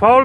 Faul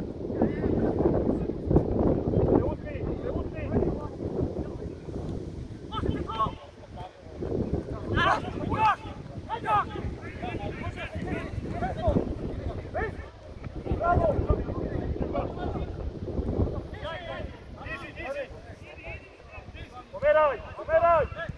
Pomeraj, pomeraj!